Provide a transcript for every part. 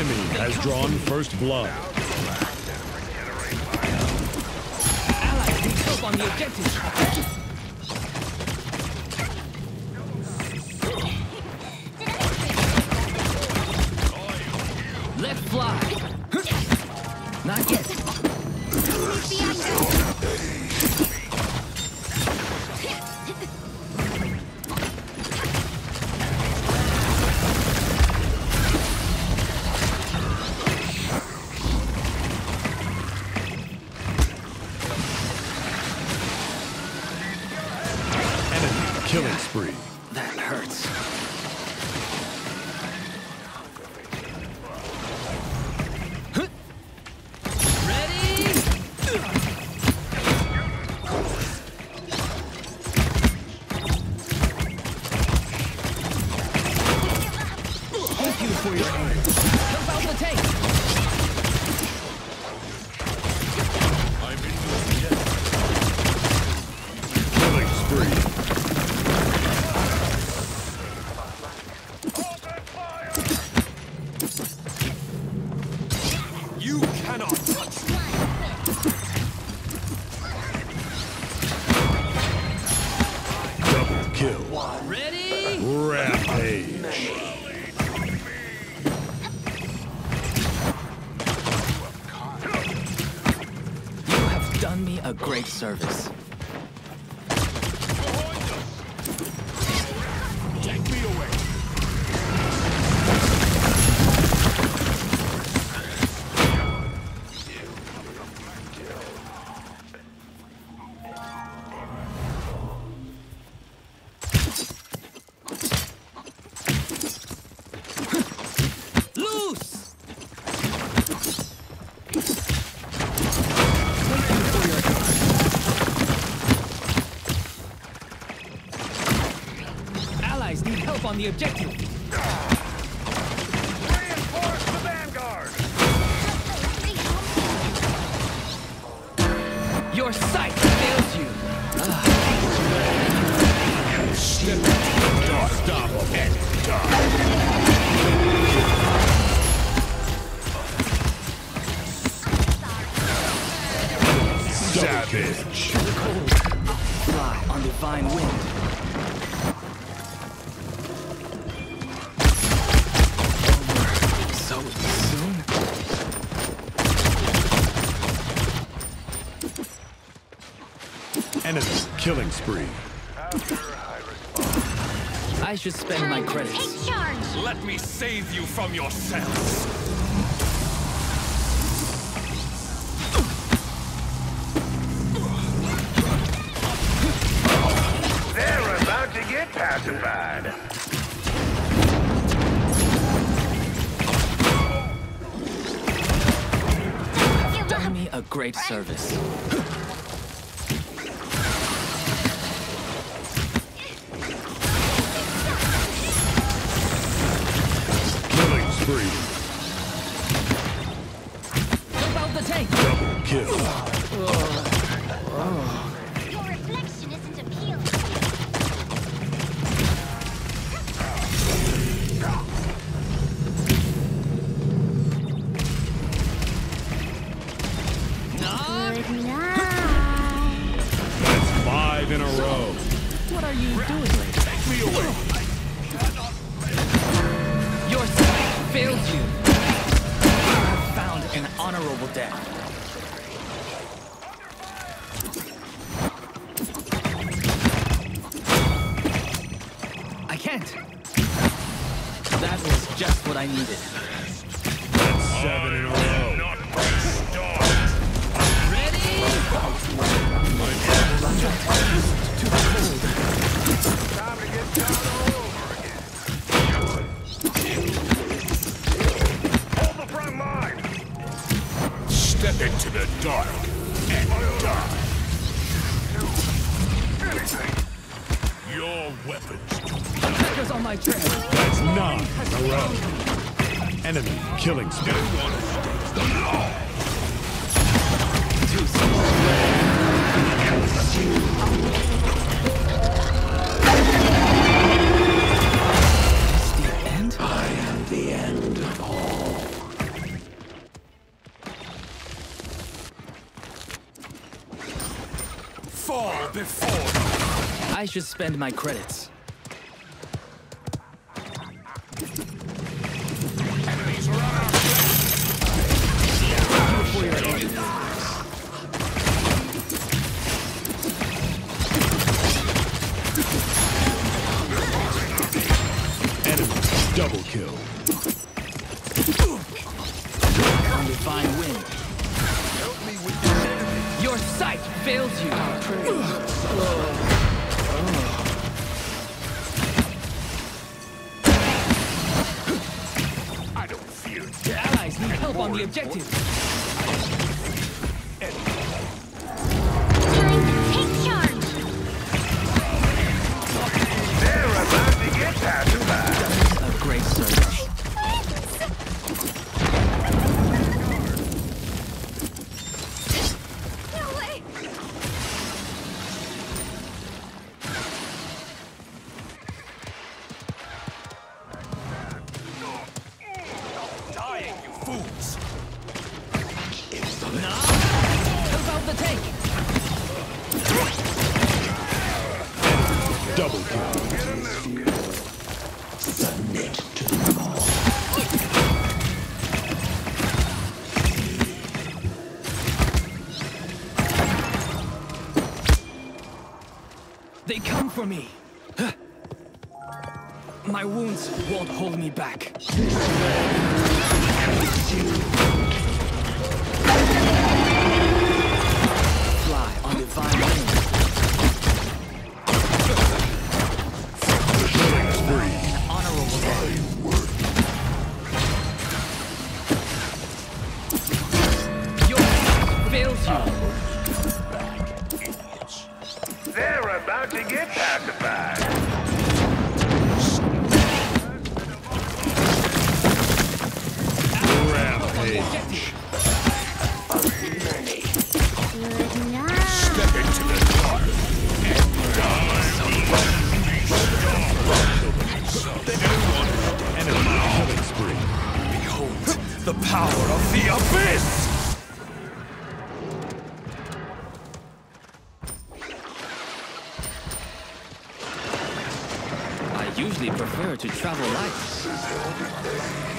enemy has drawn first blood. Allies on the objective. Let fly. Not yet. Killing spree. That hurts. Ready? Thank you for your aid. Help out the tank. Service. Objective. Reinforce the vanguard. Your sight fails you. Stop and die. Savage. Fly on divine wind. Killing spree. I should spend my credits. Take charge! Let me save you from yourselves. They're about to get pacified. Done me a great service. Honorable death. I can't. That was just what I needed. That's seven in a row. Not start. Ready? Time to get down the dark and die. Anything. Your weapons do Attackers on my trail. That's nine in a row. Enemy killing spree. Too soon. Is the? I I should spend my credits. Enemies are on our your aid. Enemy double kill. Help on the objective. Time to take charge. They're about to get pacified. For me. My wounds won't hold me back. About to get pacified. Rampage. Good. Step into the dark and die. Enemy killing spree. Behold the power of the abyss! Travel light.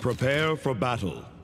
Prepare for battle.